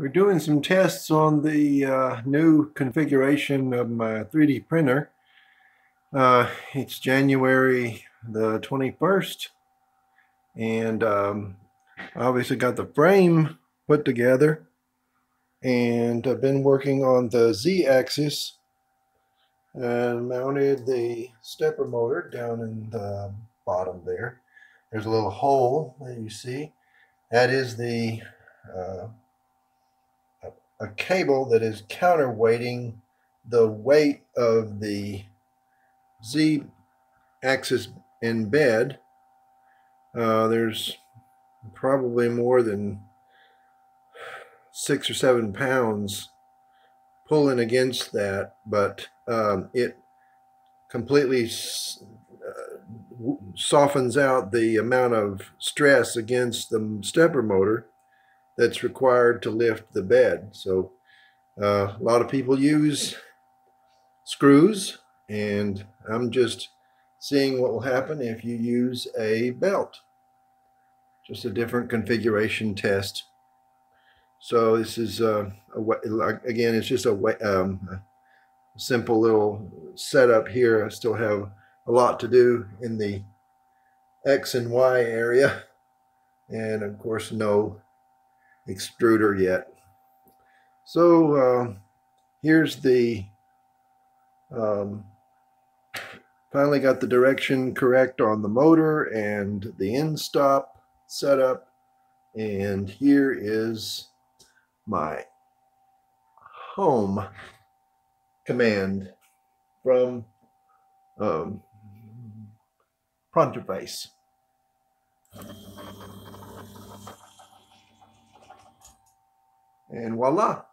We're doing some tests on the uh, new configuration of my 3D printer. Uh, it's January the 21st and um, obviously got the frame put together and I've been working on the z-axis and mounted the stepper motor down in the bottom there. There's a little hole that you see. That is the uh, a cable that is counterweighting the weight of the Z axis in bed. Uh, there's probably more than six or seven pounds pulling against that, but um, it completely uh, softens out the amount of stress against the stepper motor that's required to lift the bed. So uh, a lot of people use screws and I'm just seeing what will happen if you use a belt. Just a different configuration test. So this is, uh, a, again, it's just a, um, a simple little setup here. I still have a lot to do in the X and Y area. And of course, no extruder yet. So uh, here's the, um, finally got the direction correct on the motor and the end stop setup. And here is my home command from um, Pronterface. And voila.